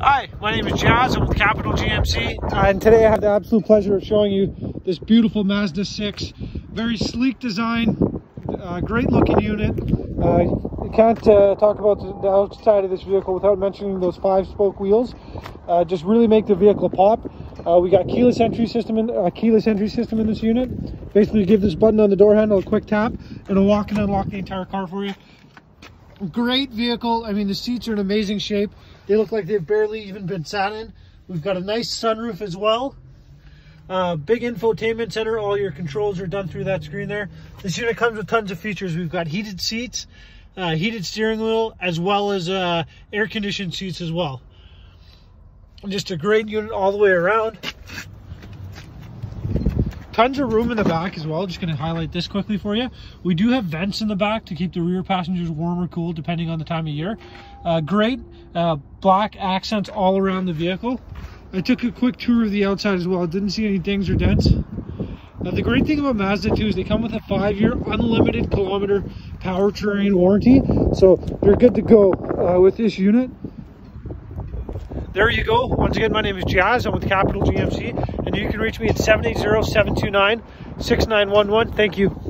Hi, my name is Jazz. I'm with Capital GMC. And today I have the absolute pleasure of showing you this beautiful Mazda 6. Very sleek design, uh, great looking unit. Uh, you can't uh, talk about the outside of this vehicle without mentioning those five spoke wheels. Uh, just really make the vehicle pop. Uh, we got keyless entry system in uh, keyless entry system in this unit. Basically, you give this button on the door handle a quick tap, and it'll lock and unlock the entire car for you. Great vehicle. I mean, the seats are in amazing shape. They look like they've barely even been sat in. We've got a nice sunroof as well. Uh, big infotainment center. All your controls are done through that screen there. This unit comes with tons of features. We've got heated seats, uh, heated steering wheel, as well as uh, air conditioned seats as well. Just a great unit all the way around. Tons of room in the back as well. Just going to highlight this quickly for you. We do have vents in the back to keep the rear passengers warm or cool depending on the time of year. Uh, great uh, black accents all around the vehicle. I took a quick tour of the outside as well. Didn't see any dings or dents. The great thing about Mazda 2 is they come with a five-year unlimited kilometer powertrain warranty. So you're good to go uh, with this unit there you go. Once again, my name is Jazz. I'm with Capital GMC, and you reach me at 780-729-6911. Thank you.